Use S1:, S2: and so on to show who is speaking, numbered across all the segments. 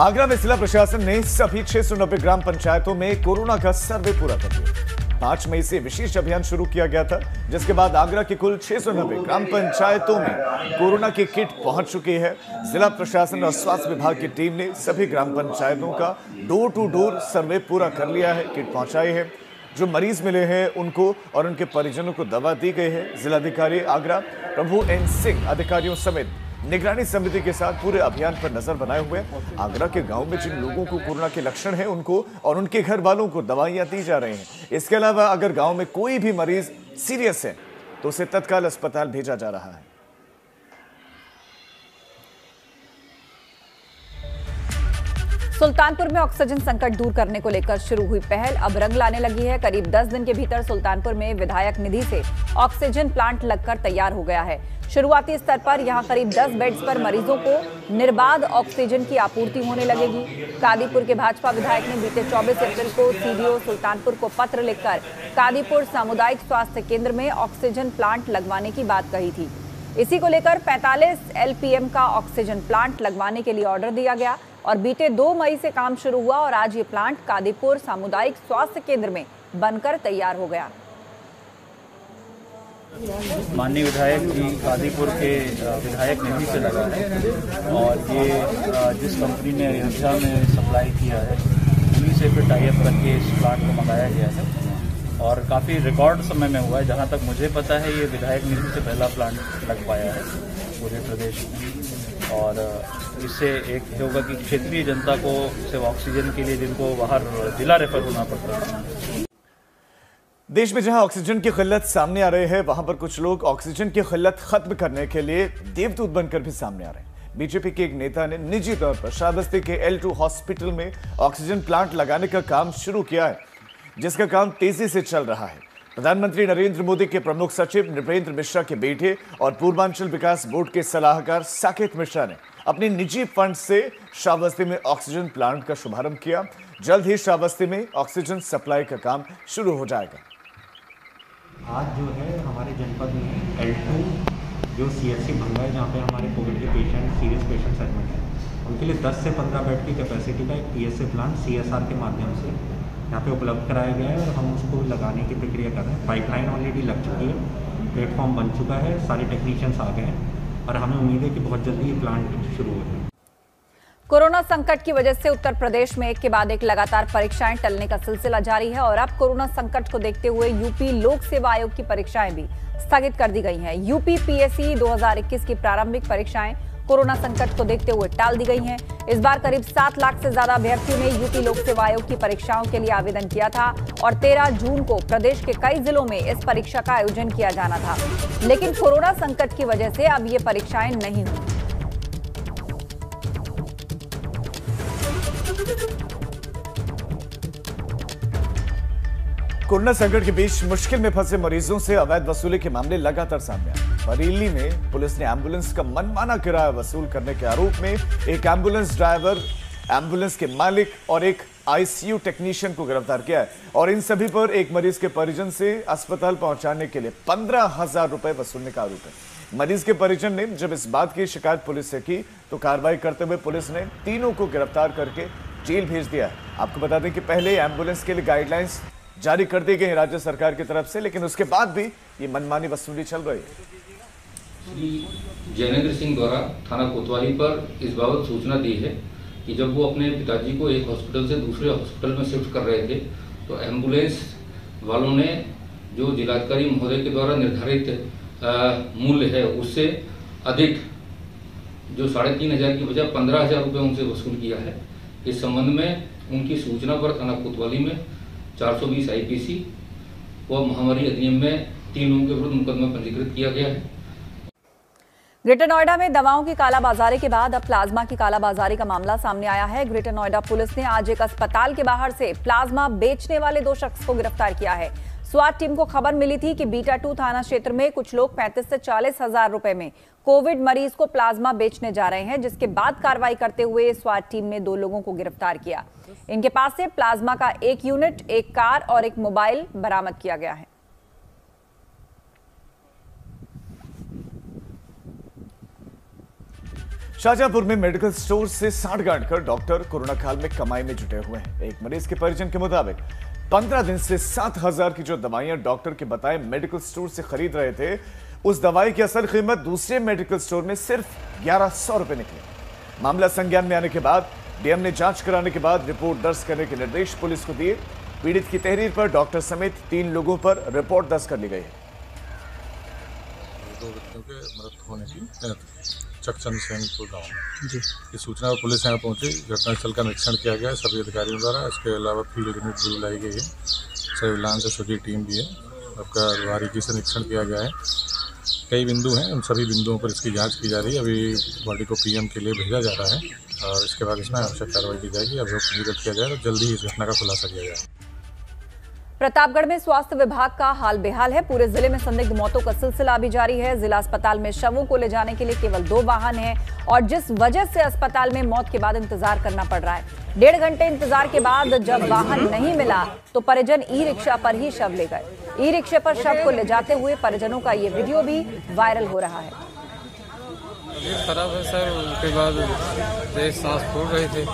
S1: आगरा में जिला प्रशासन ने सभी 690 ग्राम पंचायतों में कोरोना का सर्वे पूरा कर दिया। पाँच मई से विशेष अभियान शुरू किया गया था, जिसके बाद आगरा के कुल 690 ग्राम पंचायतों में कोरोना की किट पहुँच चुकी है। जिला प्रशासन और स्वास्थ्य विभाग की टीम ने सभी ग्राम पंचायतों का डोर टू डोर सर्वे पूरा कर लिया है, किट पहुंचाई है। जो मरीज़ मिले हैं, उनको और उनके परिजनों को दवा दी गई है। जिलाधिकारी आगरा, प्रभु एन सिंह, अधिकारियों समेत निगरानी समिति के साथ पूरे अभियान पर नज़र बनाए हुए आगरा के गाँव में जिन लोगों को कोरोना के लक्षण हैं, उनको और उनके घर वालों को दवाइयाँ दी जा रही हैं। इसके अलावा अगर गाँव में कोई भी मरीज़ सीरियस है तो उसे तत्काल अस्पताल भेजा जा रहा है।
S2: सुल्तानपुर में ऑक्सीजन संकट दूर करने को लेकर शुरू हुई पहल। अब रंग लाने लगी है। करीब 10 दिन के भीतर सुल्तानपुर में विधायक निधि से ऑक्सीजन प्लांट लगकर तैयार हो गया है। शुरुआती स्तर पर यहाँ करीब 10 बेड्स पर मरीजों को निर्बाध ऑक्सीजन की आपूर्ति होने लगेगी। कादीपुर के भाजपा विधायक ने बीते 24 अप्रैल को सीडीओ सुल्तानपुर को पत्र लिखकर कादीपुर सामुदायिक स्वास्थ्य केंद्र में ऑक्सीजन प्लांट लगवाने की बात कही थी। इसी को लेकर 45 एलपीएम का ऑक्सीजन प्लांट लगवाने के लिए ऑर्डर दिया गया और बीते 2 मई से काम शुरू हुआ और आज ये प्लांट कादीपुर सामुदायिक स्वास्थ्य केंद्र में बनकर तैयार हो गया।
S3: माननीय विधायक जी कादीपुर के विधायक निधि से लगा है। और ये जिस कंपनी ने अयोध्या में सप्लाई किया है, उन्हीं से फिर टाइप करके इस प्लांट को मंगाया गया है। और काफ़ी रिकॉर्ड समय में हुआ है, जहाँ तक मुझे पता है, ये विधायक निधि से पहला प्लांट लग पाया है पूरे प्रदेश में। और इससे एक होगा कि क्षेत्रीय जनता को, सिर्फ़ ऑक्सीजन के लिए जिनको बाहर जिला रेफर होना पड़ता है
S1: देश में जहाँ ऑक्सीजन की किल्लत सामने आ रही है, वहाँ पर कुछ लोग ऑक्सीजन की किल्लत खत्म करने के लिए देवदूत बनकर भी सामने आ रहे हैं। बीजेपी के एक नेता ने निजी तौर पर शाहबस्ती के एल टू हॉस्पिटल में ऑक्सीजन प्लांट लगाने का काम शुरू किया है, जिसका काम तेज़ी से चल रहा है। प्रधानमंत्री नरेंद्र मोदी के प्रमुख सचिव नृपेंद्र मिश्रा के बेटे और पूर्वांचल विकास बोर्ड के सलाहकार साकेत मिश्रा ने अपने निजी फंड से श्रावस्ती में ऑक्सीजन प्लांट का शुभारंभ किया। जल्द ही श्रावस्ती में ऑक्सीजन सप्लाई का काम शुरू हो जाएगा।
S4: आज जो है, हमारे जनपद में एल टू जो सी एस सी भंगा है, जहाँ पे हमारे कोविड के पेशेंट सीरियस पेशेंट्स एडमिट हैं। उनके लिए 10 से 15 बेड की कैपेसिटी का एक P S A plant C S R के माध्यम से यहाँ पे उपलब्ध कराया गया है और हम उसको लगाने की प्रक्रिया कर रहे हैं। पाइपलाइन ऑलरेडी लग चुकी है प्लेटफॉर्म बन चुका है, सारे टेक्नीशियंस आ गए हैं और हमें उम्मीद है कि बहुत जल्दी ये प्लांट शुरू हो जाए।
S2: कोरोना संकट की वजह से उत्तर प्रदेश में एक के बाद एक लगातार परीक्षाएँ टलने का सिलसिला जारी है और अब कोरोना संकट को देखते हुए यूपी लोक सेवा आयोग की परीक्षाएँ भी स्थगित कर दी गई हैं। यूपी पीएससी 2021 की प्रारंभिक परीक्षाएँ कोरोना संकट को देखते हुए टाल दी गई हैं। इस बार करीब सात लाख से ज़्यादा अभ्यर्थियों ने यूपी लोक सेवा आयोग की परीक्षाओं के लिए आवेदन किया था और 13 जून को प्रदेश के कई जिलों में इस परीक्षा का आयोजन किया जाना था। लेकिन कोरोना संकट की वजह से अब ये परीक्षाएँ नहीं हुई।
S1: कोरोना संकट के बीच मुश्किल में फंसे मरीजों से अवैध वसूली के मामले लगातार सामने आए। बरेली में पुलिस ने एंबुलेंस का मनमाना किराया वसूल करने के आरोप में एक एंबुलेंस ड्राइवर, एंबुलेंस के मालिक और एक आईसीयू टेक्नीशियन को गिरफ़्तार किया है और इन सभी पर एक मरीज़ के परिजन से अस्पताल पहुँचाने के लिए पंद्रह हज़ार रुपए वसूलने का आरोप है। मरीज़ के परिजन ने जब इस बात की शिकायत पुलिस से की तो कार्रवाई करते हुए पुलिस ने तीनों को गिरफ़्तार करके जेल भेज दिया है। आपको बता दें कि पहले एंबुलेंस के लिए गाइडलाइंस जारी कर दी गई राज्य सरकार की तरफ़ से, लेकिन उसके बाद भी ये मनमानी वसूली चल रही है।
S5: जयनेन्द्र सिंह द्वारा थाना कोतवाली पर इस बाबत सूचना दी है कि जब वो अपने पिताजी को एक हॉस्पिटल से दूसरे हॉस्पिटल में शिफ्ट कर रहे थे तो एंबुलेंस वालों ने जो जिलाधिकारी महोदय के द्वारा निर्धारित मूल्य है, उससे अधिक जो साढ़े तीन हज़ार की बजाय पंद्रह हज़ार रुपये उनसे वसूल किया है। इस संबंध में उनकी सूचना पर थाना कोतवाली में 420 आईपीसी व महामारी अधिनियम में तीन लोगों के विरुद्ध मुकदमा पंजीकृत किया गया है।
S2: ग्रेटर नोएडा में दवाओं की कालाबाजारी के बाद अब प्लाज्मा की कालाबाजारी का मामला सामने आया है। ग्रेटर नोएडा पुलिस ने आज एक अस्पताल के बाहर से प्लाज्मा बेचने वाले दो शख्स को गिरफ़्तार किया है। स्वाट टीम को खबर मिली थी कि बीटा टू थाना क्षेत्र में कुछ लोग पैंतीस से चालीस हज़ार रुपए में कोविड मरीज़ को प्लाज्मा बेचने जा रहे हैं, जिसके बाद कार्रवाई करते हुए स्वाट टीम ने दो लोगों को गिरफ़्तार किया। इनके पास से प्लाज्मा का एक यूनिट, एक कार और एक मोबाइल बरामद किया गया है।
S1: शाहजहांपुर में मेडिकल स्टोर से साठ गांठ कर डॉक्टर कोरोना काल में कमाई में जुटे हुए हैं। एक मरीज़ के परिजन के मुताबिक पंद्रह दिन से सात हज़ार की जो दवाइयाँ डॉक्टर के बताए मेडिकल स्टोर से खरीद रहे थे, उस दवाई की असल कीमत दूसरे मेडिकल स्टोर में सिर्फ़ ग्यारह सौ रुपए निकले। मामला संज्ञान में आने के बाद, डीएम ने जाँच कराने के बाद रिपोर्ट दर्ज करने के निर्देश पुलिस को दिए। पीड़ित की तहरीर पर डॉक्टर समेत तीन लोगों पर रिपोर्ट दर्ज कर ली गई है।
S6: चकचंद सैनपुर गाँव में। जी। सूचना पर पुलिस यहाँ पहुँची। घटनास्थल का निरीक्षण किया गया। सभी अधिकारियों द्वारा। इसके अलावा फ़ील्ड यूनिट भी बुलाई गई है। सर्विलांस से सभी टीम भी है। आपका बारीकी से निरीक्षण किया गया है। कई बिंदु हैं। उन सभी बिंदुओं पर इसकी जाँच की जा रही है। अभी बॉडी को पीएम के लिए भेजा जा रहा है। और इसके बाद इसमें आवश्यक कार्रवाई की जाएगी। अभियोग पंजीकृत किया जाएगा जल्दी ही इस घटना का खुलासा किया जाएगा
S2: प्रतापगढ़ में स्वास्थ्य विभाग का हाल बेहाल है। पूरे ज़िले में संदिग्ध मौतों का सिलसिला भी जारी है। जिला अस्पताल में शवों को ले जाने के लिए केवल दो वाहन हैं और जिस वजह से अस्पताल में मौत के बाद इंतज़ार करना पड़ रहा है। डेढ़ घंटे इंतज़ार के बाद जब वाहन नहीं मिला तो परिजन ई रिक्शा पर ही शव ले गए। ई रिक्शे पर शव को ले जाते हुए परिजनों का ये वीडियो भी वायरल हो रहा है।
S7: खराब है सर। उसके बाद सांस फूल रहे थे।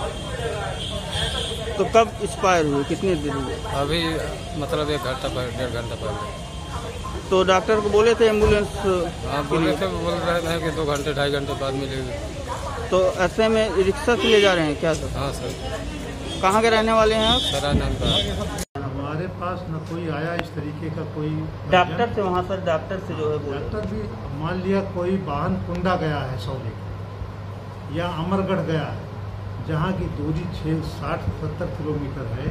S8: तो कब एक्सपायर हुए कितने दिन हुए?
S7: अभी मतलब एक घंटा पहले डेढ़ घंटा पहले।
S8: तो डॉक्टर को बोले थे एंबुलेंस
S7: हाँ बोले थे बोल रहे थे कि दो घंटे ढाई घंटे बाद मिलेगी।
S8: तो ऐसे में रिक्शा से ले जा रहे हैं क्या सर?
S7: हाँ सर।
S8: कहाँ के रहने वाले हैं आप?
S7: सरा
S9: हमारे पास न कोई आया इस तरीके का कोई
S8: डॉक्टर से वहाँ सर डॉक्टर से जो है
S9: डॉक्टर भी मान लिया कोई वाहन कुंडा गया है सौले या अमरगढ़ गया है। जहाँ की दूरी छः साठ सत्तर किलोमीटर है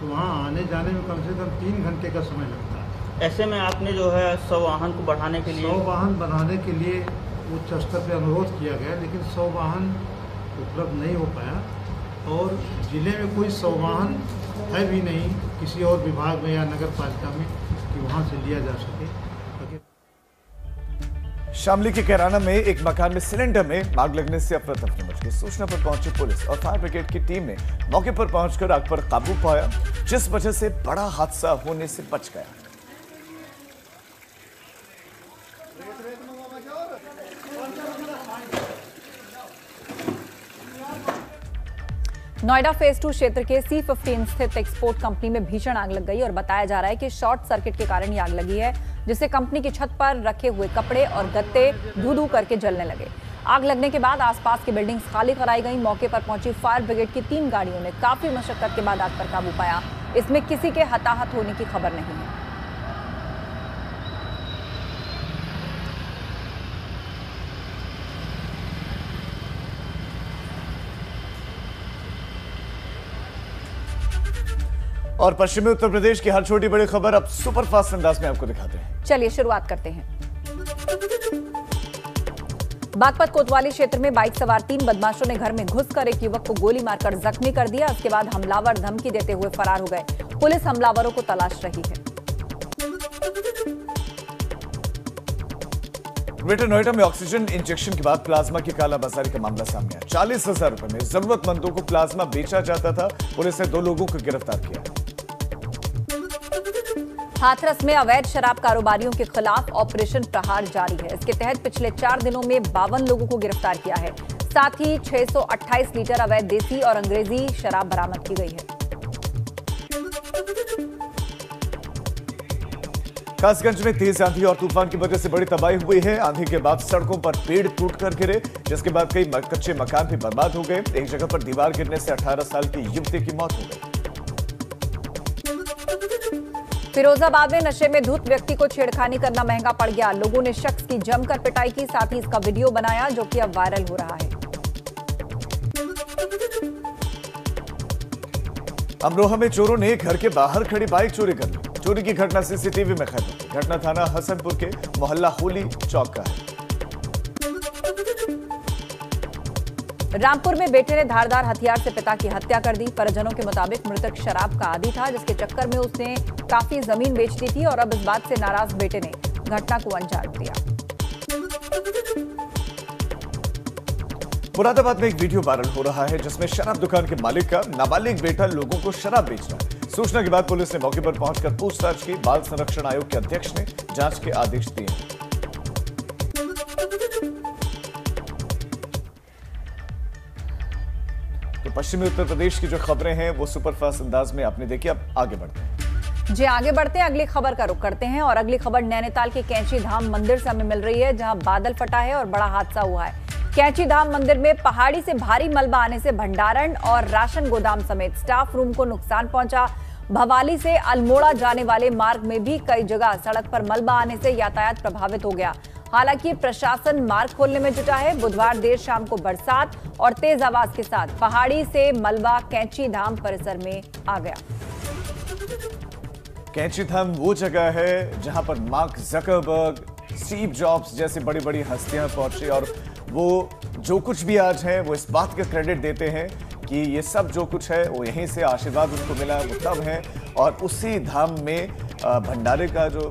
S9: तो वहाँ आने जाने में कम से कम तीन घंटे का समय लगता है।
S8: ऐसे में आपने जो है सौ वाहन को बढ़ाने के लिए सौ
S9: वाहन बढ़ाने के लिए उच्च स्तर पर अनुरोध किया गया लेकिन सौ वाहन उपलब्ध नहीं हो पाया। और ज़िले में कोई सौ वाहन है भी नहीं किसी और विभाग में या नगर पालिका में कि वहाँ से लिया जा सके।
S1: शामली के कैराना में एक मकान में सिलेंडर में आग लगने से अफरा तफरी मच गई। सूचना पर पहुँची पुलिस और फायर ब्रिगेड की टीम ने मौके पर पहुंचकर आग पर काबू पाया, जिस वजह से बड़ा हादसा होने से बच गया।
S2: नोएडा फ़ेज़ टू क्षेत्र के सी फिफ्टीन स्थित एक्सपोर्ट कंपनी में भीषण आग लग गई और बताया जा रहा है कि शॉर्ट सर्किट के कारण ये आग लगी है। जिससे कंपनी की छत पर रखे हुए कपड़े और गत्ते धू धू करके जलने लगे। आग लगने के बाद आसपास की बिल्डिंग्स खाली कराई गई। मौके पर पहुँची फायर ब्रिगेड की तीन गाड़ियों ने काफ़ी मशक्कत के बाद आग पर काबू पाया। इसमें किसी के हताहत होने की खबर नहीं है।
S1: और पश्चिमी उत्तर प्रदेश की हर छोटी बड़ी खबर अब सुपरफास्ट अंदाज में आपको दिखाते हैं।
S2: चलिए शुरुआत करते हैं। बागपत कोतवाली क्षेत्र में बाइक सवार तीन बदमाशों ने घर में घुसकर एक युवक को गोली मारकर जख्मी कर दिया। उसके बाद हमलावर धमकी देते हुए फरार हो गए। पुलिस हमलावरों को तलाश रही है।
S1: ग्रेटर नोएडा में ऑक्सीजन इंजेक्शन के बाद प्लाज्मा की कालाबाजारी का मामला सामने आया। चालीस हज़ार रुपए में जरूरतमंदों को प्लाज्मा बेचा जाता था। पुलिस ने दो लोगों को गिरफ़्तार किया।
S2: हाथरस में अवैध शराब कारोबारियों के खिलाफ ऑपरेशन प्रहार जारी है। इसके तहत पिछले चार दिनों में बावन लोगों को गिरफ़्तार किया है। साथ ही 628 लीटर अवैध देसी और अंग्रेज़ी शराब बरामद की गई है।
S1: कासगंज में तेज आंधी और तूफ़ान की वजह से बड़ी तबाही हुई है। आंधी के बाद सड़कों पर पेड़ टूटकर गिरे, जिसके बाद कई कच्चे मकान भी बर्बाद हो गए। एक जगह पर दीवार गिरने से 18 साल की युवती की मौत हो गई।
S2: फिरोजाबाद में नशे में धुत व्यक्ति को छेड़खानी करना महँगा पड़ गया। लोगों ने शख्स की जमकर पिटाई की, साथ ही इसका वीडियो बनाया जो कि अब वायरल हो रहा है।
S1: अमरोहा में चोरों ने घर के बाहर खड़ी बाइक चोरी कर ली। चोरी की घटना सीसीटीवी में कैद घटना थाना हसनपुर के मोहल्ला होली चौक का है।
S2: रामपुर में बेटे ने धारदार हथियार से पिता की हत्या कर दी। परिजनों के मुताबिक मृतक शराब का आदि था, जिसके चक्कर में उसने काफ़ी ज़मीन बेच दी थी और अब इस बात से नाराज़ बेटे ने घटना को अंजाम दिया।
S1: मुरादाबाद में एक वीडियो वायरल हो रहा है, जिसमें शराब दुकान के मालिक का नाबालिग बेटा लोगों को शराब बेच रहा है। सूचना के बाद पुलिस ने मौके पर पहुंचकर पूछताछ की। बाल संरक्षण आयोग के अध्यक्ष ने जाँच के आदेश दिए। पश्चिमी उत्तर प्रदेश की जो खबरें हैं, वो सुपरफास्ट अंदाज में आपने देखी, अब आगे बढ़ते हैं।
S2: जी, आगे बढ़ते हैं, अगली खबर का रुख करते हैं, और अगली खबर नैनीताल के कैंची धाम मंदिर से हमें मिल रही है, जहाँ बादल फटा है और बड़ा हादसा हुआ है। कैंची धाम मंदिर में पहाड़ी से भारी मलबा आने से भंडारण और राशन गोदाम समेत स्टाफ रूम को नुकसान पहुँचा। भवाली से अल्मोड़ा जाने वाले मार्ग में भी कई जगह सड़क पर मलबा आने से यातायात प्रभावित हो गया। हालाँकि प्रशासन मार्ग खोलने में जुटा है। बुधवार देर शाम को बरसात और तेज आवाज़ के साथ पहाड़ी से मलबा कैंची धाम परिसर में आ गया।
S1: कैंची धाम वो जगह है जहाँ पर मार्क जकरबर्ग, स्टीव जॉब्स जैसी बड़ी बड़ी हस्तियाँ पहुँची और वो जो कुछ भी आज है, वो इस बात का क्रेडिट देते हैं कि ये सब जो कुछ है, वो यहीं से आशीर्वाद उनको मिला, वो तब है और उसी धाम में भंडारे का जो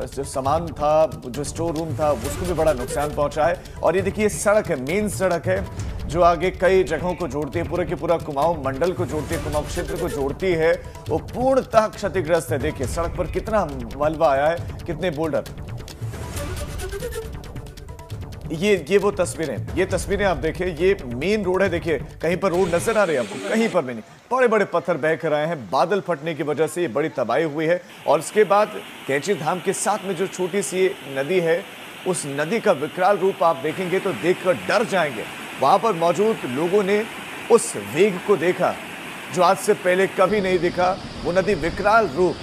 S1: जो सामान था, जो स्टोर रूम था, उसको भी बड़ा नुकसान पहुँचा है। और ये देखिए सड़क है मेन सड़क है, जो आगे कई जगहों को जोड़ती है। पूरे के पूरा कुमाऊं मंडल को जोड़ती है, कुमाऊं क्षेत्र को जोड़ती है। वो पूर्णतः क्षतिग्रस्त है। देखिए, सड़क पर कितना मलबा आया है, कितने बोल्डर ये ये वो तस्वीरें, ये तस्वीरें आप देखिए, ये मेन रोड है, देखिए, कहीं पर रोड नज़र आ रही है आपको, कहीं पर भी नहीं। बड़े बड़े पत्थर बह कर आए हैं, बादल फटने की वजह से ये बड़ी तबाही हुई है। और उसके बाद कैंची धाम के साथ में जो छोटी सी नदी है, उस नदी का विकराल रूप आप देखेंगे तो देखकर डर जाएँगे। वहाँ पर मौजूद लोगों ने उस वेग को देखा, जो आज से पहले कभी नहीं दिखा। वो नदी विकराल रूप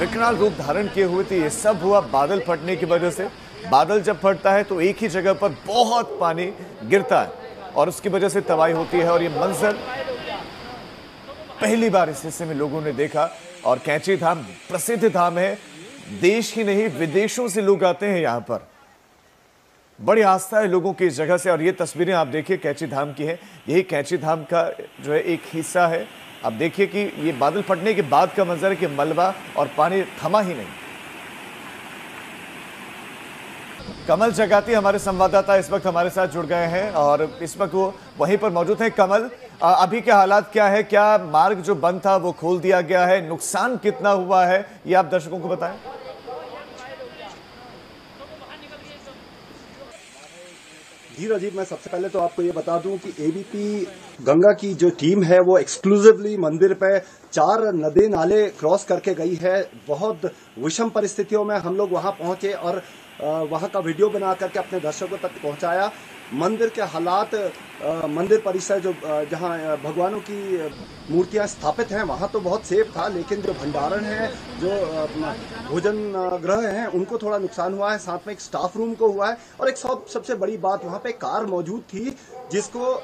S1: विकराल रूप धारण किए हुए थे। ये सब हुआ बादल फटने की वजह से। बादल जब फटता है तो एक ही जगह पर बहुत पानी गिरता है और उसकी वजह से तबाही होती है और ये मंजर पहली बार इस हिस्से में लोगों ने देखा और कैंची धाम प्रसिद्ध धाम है। देश ही नहीं, विदेशों से लोग आते हैं यहाँ पर। बड़ी आस्था है लोगों की इस जगह से और ये तस्वीरें आप देखिए, कैंची धाम की है। यही कैंची धाम का जो है एक हिस्सा है। आप देखिए कि ये बादल फटने के बाद का मंजर है कि मलबा और पानी थमा ही नहीं। कमल जगाती हमारे संवाददाता इस वक्त हमारे साथ जुड़ गए हैं और इस वक्त वो वहीं पर मौजूद हैं। कमल अभी के हालात क्या है? क्या मार्ग जो बंद था वो खोल दिया गया है? नुकसान कितना हुआ है? ये आप दर्शकों को बताएँ।
S10: जी राजीव, मैं सबसे पहले तो आपको ये बता दूँ कि एबीपी गंगा की जो टीम है वो एक्सक्लूसिवली मंदिर पे चार नदी नाले क्रॉस करके गई है। बहुत विषम परिस्थितियों में हम लोग वहाँ पहुँचे और वहाँ का वीडियो बना करके अपने दर्शकों तक पहुँचाया। मंदिर के हालात मंदिर परिसर जो जहाँ भगवानों की मूर्तियाँ स्थापित हैं, वहाँ तो बहुत सेफ़ था, लेकिन जो भंडारण है, जो भोजन ग्रह हैं, उनको थोड़ा नुकसान हुआ है। साथ में एक स्टाफ रूम को हुआ है। और एक सब, सबसे बड़ी बात, वहाँ पे कार मौजूद थी, जिसको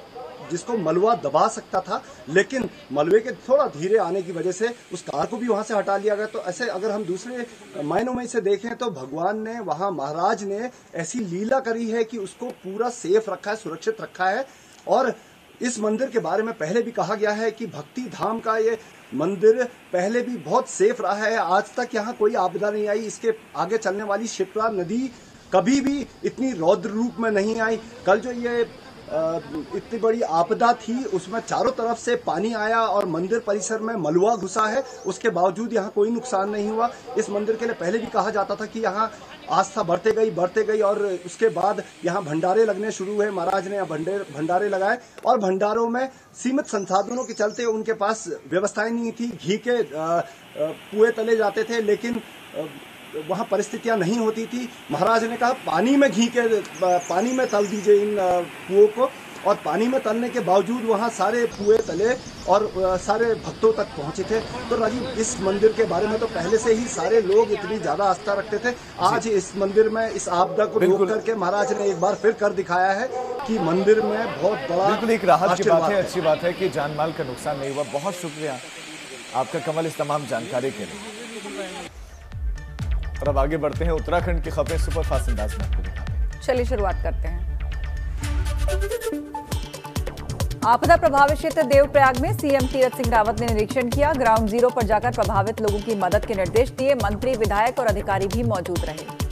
S10: जिसको मलबा दबा सकता था, लेकिन मलबे के थोड़ा धीरे आने की वजह से उस कार को भी वहाँ से हटा लिया गया। तो ऐसे अगर हम दूसरे मायनों में इसे देखें तो भगवान ने, वहाँ महाराज ने ऐसी लीला करी है कि उसको पूरा सेफ़ रखा है, सुरक्षित रखा है। और इस मंदिर के बारे में पहले भी कहा गया है कि भक्ति धाम का ये मंदिर पहले भी बहुत सेफ़ रहा है। आज तक यहाँ कोई आपदा नहीं आई। इसके आगे चलने वाली शिप्रा नदी कभी भी इतनी रौद्र रूप में नहीं आई। कल जो ये इतनी बड़ी आपदा थी, उसमें चारों तरफ़ से पानी आया और मंदिर परिसर में मलुआ घुसा है। उसके बावजूद यहाँ कोई नुकसान नहीं हुआ। इस मंदिर के लिए पहले भी कहा जाता था कि यहाँ आस्था बढ़ते गई बढ़ते गई और उसके बाद यहाँ भंडारे लगने शुरू हुए। महाराज ने यहाँ भंडे, भंडारे लगाए और भंडारों में सीमित संसाधनों के चलते उनके पास व्यवस्थाएँ नहीं थी। घी के पुए तले जाते थे, लेकिन वहाँ परिस्थितियाँ नहीं होती थी। महाराज ने कहा पानी में घी के पानी में तल दीजिए इन पुओं को। और पानी में तलने के बावजूद वहाँ सारे पुए तले और सारे भक्तों तक पहुँचे थे। तो राजीव इस मंदिर के बारे में तो पहले से ही सारे लोग इतनी ज़्यादा आस्था रखते थे। आज इस मंदिर में इस आपदा को रोक करके महाराज ने एक बार फिर कर दिखाया है कि मंदिर में बहुत बड़ा
S1: बिल्कुल एक राहत की बात है। अच्छी बात है कि जान माल का नुकसान नहीं हुआ। बहुत शुक्रिया आपका कमल इस तमाम जानकारी के लिए। और अब आगे बढ़ते हैं उत्तराखंड की खबरें सुपर फास्ट अंदाज में आपको दिखाते हैं।
S2: चलिए शुरुआत करते हैं। आपदा प्रभावित क्षेत्र देवप्रयाग में सीएम तीरथ सिंह रावत ने निरीक्षण किया। ग्राउंड ज़ीरो पर जाकर प्रभावित लोगों की मदद के निर्देश दिए। मंत्री, विधायक और अधिकारी भी मौजूद रहे।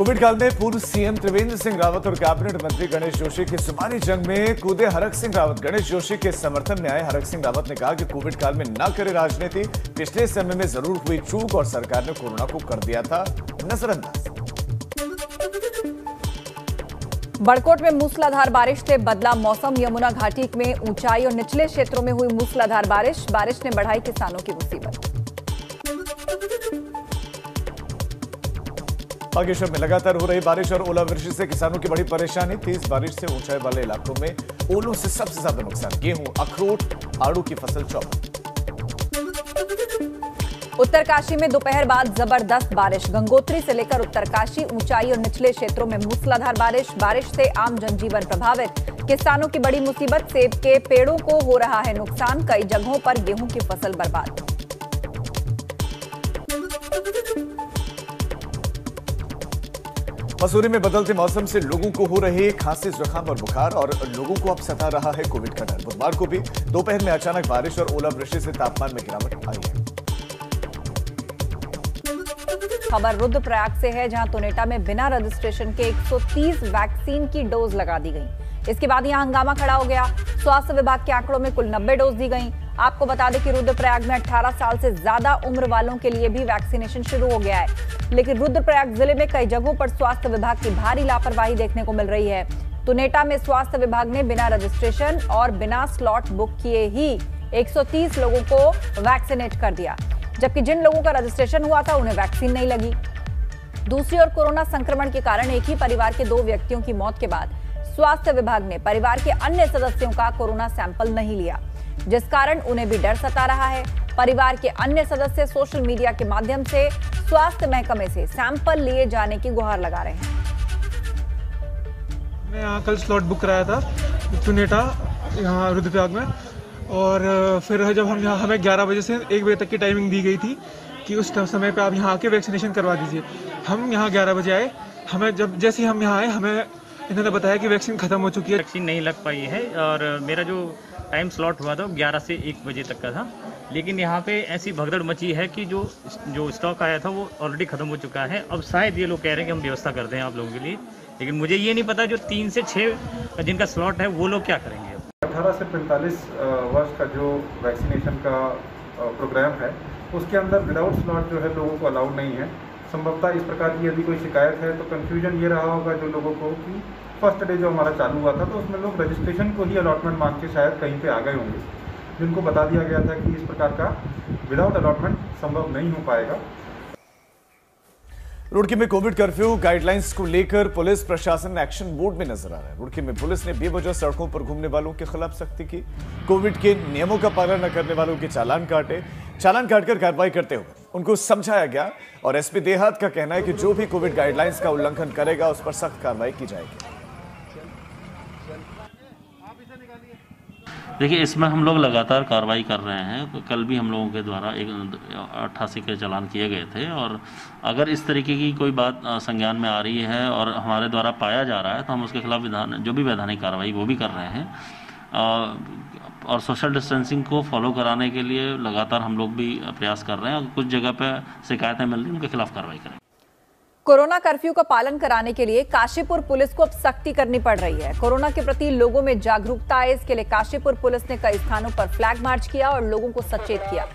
S1: कोविड काल में पूर्व सीएम त्रिवेंद्र सिंह रावत और कैबिनेट मंत्री गणेश जोशी की जुबानी जंग में कूदे हरक सिंह रावत। गणेश जोशी के समर्थन में आए हरक सिंह रावत ने कहा कि कोविड काल में न करे राजनीति। पिछले समय में ज़रूर हुई चूक और सरकार ने कोरोना को कर दिया था नजरअंदाज।
S2: बड़कोट में मूसलाधार बारिश से बदला मौसम। यमुना घाटी में ऊंचाई और निचले क्षेत्रों में हुई मूसलाधार बारिश। बारिश ने बढ़ाई किसानों की मुसीबत।
S1: बागेश्वर में लगातार हो रही बारिश और ओलावृष्टि से किसानों की बड़ी परेशानी। तेज बारिश से ऊंचाई वाले इलाकों में ओलों से सबसे ज़्यादा नुकसान। गेहूँ, अखरोट, आड़ू की फ़सल चौपट
S2: उत्तरकाशी में दोपहर बाद ज़बरदस्त बारिश। गंगोत्री से लेकर उत्तरकाशी, ऊंचाई और निचले क्षेत्रों में मूसलाधार बारिश। बारिश से आम जनजीवन प्रभावित। किसानों की बड़ी मुसीबत। सेब के पेड़ों को हो रहा है नुकसान। कई जगहों पर गेहूँ की फ़सल बर्बाद।
S1: मसूरी में बदलते मौसम से लोगों को हो रहे खांसी, जुकाम और बुखार और लोगों को अब सता रहा है कोविड का डर। बुधवार को भी दोपहर में अचानक बारिश और ओलावृष्टि से तापमान में गिरावट आई है।
S2: खबर रुद्रप्रयाग से है, जहाँ तुनेटा में बिना रजिस्ट्रेशन के 130 वैक्सीन की डोज लगा दी गई। इसके बाद यहाँ हंगामा खड़ा हो गया। स्वास्थ्य विभाग के आंकड़ों में कुल 90 डोज दी गई। आपको बता दें कि रुद्रप्रयाग में 18 साल से ज़्यादा उम्र वालों के लिए भी वैक्सीनेशन शुरू हो गया है। लेकिन रुद्रप्रयाग ज़िले में कई जगहों पर स्वास्थ्य विभाग की भारी लापरवाही देखने को मिल रही है। तुनेटा में स्वास्थ्य विभाग ने बिना रजिस्ट्रेशन और बिना स्लॉट बुक किए ही 130 लोगों को वैक्सीनेट कर दिया, जबकि जिन लोगों का रजिस्ट्रेशन हुआ था, उन्हें वैक्सीन नहीं लगी। दूसरी ओर कोरोना संक्रमण के कारण एक ही परिवार के दो व्यक्तियों की मौत के बाद स्वास्थ्य विभाग ने परिवार के अन्य सदस्यों का कोरोना सैंपल नहीं लिया। जिस कारण उन्हें भी डर सता रहा है। परिवार के अन्य सदस्य सोशल मीडिया के माध्यम से स्वास्थ्य महकमे से सैंपल लिए जाने की गुहार लगा रहे हैं।
S11: मैं यहाँ कल स्लॉट बुक कराया था चुनेटा यहाँ रुद्रप्रयाग में। और फिर जब हम यहाँ, हमें 11 बजे से एक बजे तक की टाइमिंग दी गई थी कि उस समय पे आप यहाँ आके वैक्सीनेशन करवा दीजिए। हम यहाँ 11 बजे आए, हमें जब, जैसे ही हम यहाँ आए, हमें इन्होंने बताया कि वैक्सीन खत्म हो चुकी है।
S12: वैक्सीन नहीं लग पाई है और मेरा जो टाइम स्लॉट हुआ था वो ग्यारह से एक बजे तक का था। लेकिन यहाँ पे ऐसी भगदड़ मची है कि जो जो स्टॉक आया था वो ऑलरेडी ख़त्म हो चुका है। अब शायद ये लोग कह रहे हैं कि हम व्यवस्था करते हैं आप लोगों के लिए। लेकिन मुझे ये नहीं पता जो तीन से छः जिनका स्लॉट है वो लोग क्या करेंगे।
S13: अठारह से पैंतालीस वर्ष का जो वैक्सीनेशन का प्रोग्राम है उसके अंदर विदाउट स्लॉट जो है लोगों को अलाउड नहीं है। संभवतः इस प्रकार की यदि कोई शिकायत है तो कन्फ्यूज़न ये रहा होगा जो लोगों को कि फ़र्स्ट डे जो हमारा चालू हुआ था तो उसमें लोग रजिस्ट्रेशन को ही अलॉटमेंट मांग के शायद कहीं पे आ गए होंगे। जिनको बता दिया गया था कि इस प्रकार का विदाउट अलॉटमेंट संभव नहीं हो पाएगा।
S1: रुड़की में कोविड कर्फ्यू गाइडलाइंस को लेकर पुलिस, प्रशासन एक्शन मोड में नज़र आ रहा है। रुड़की में पुलिस ने बेवजह सड़कों पर घूमने वालों के खिलाफ सख्ती की। कोविड के नियमों का पालन न करने वालों के चालान काटे। चालान काटकर कार्रवाई करते हुए उनको समझाया गया और एसपी देहात का कहना है कि जो भी कोविड गाइडलाइंस का उल्लंघन करेगा, उस पर सख्त कार्रवाई की जाएगी।
S14: देखिए, इसमें हम लोग लगातार कार्रवाई कर रहे हैं। कल भी हम लोगों के द्वारा एक अट्ठासी के चलान किए गए थे और अगर इस तरीके की कोई बात संज्ञान में आ रही है और हमारे द्वारा पाया जा रहा है तो हम उसके खिलाफ विधान, जो भी वैधानिक कार्रवाई, वो भी कर रहे हैं। और सोशल डिस्टेंसिंग को फॉलो कराने के लिए लगातार हम लोग भी प्रयास कर रहे हैं। और कुछ जगह पर शिकायतें मिल रही उनके खिलाफ कार्रवाई करें।
S2: कोरोना कर्फ्यू का पालन कराने के लिए काशीपुर पुलिस को अब सख्ती करनी पड़ रही है। कोरोना के प्रति लोगों में जागरूकता आए, इसके लिए काशीपुर पुलिस ने कई स्थानों पर फ्लैग मार्च किया और लोगों को सचेत किया।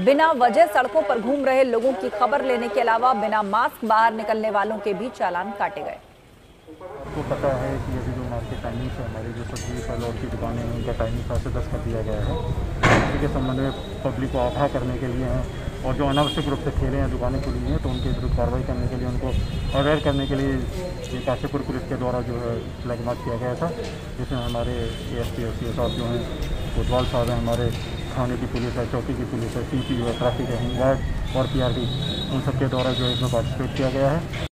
S2: बिना वजह सड़कों पर घूम रहे लोगों की खबर लेने के अलावा बिना मास्क बाहर निकलने वालों के भी चालान काटे गए।
S3: आपको पता है कि अभी जो मार्केट टाइमिंग है हमारी जो सब्ज़ी फल और की दुकानें हैं, उनका टाइमिंग सात से दस कर दिया गया है। इसी के संबंध में पब्लिक को आगाह करने के लिए हैं और जो अनावश्यक रूप से खेले हैं दुकानें खुली हैं तो उनके विरुद्ध कार्रवाई करने के लिए, उनको अवेयर करने के लिए काशीपुर पुलिस के द्वारा जो है फ्लैग मार्च किया गया था, जिसमें हमारे A S P S C साहब जो हैं कोतवाल साहब हैं, हमारे थाने की पुलिस है, चौकी की पुलिस है सी पी है ट्रैफ़िक है होमगार्ड और पी आर डी उन सबके द्वारा जो है इसमें पार्टिसिपेट किया गया है।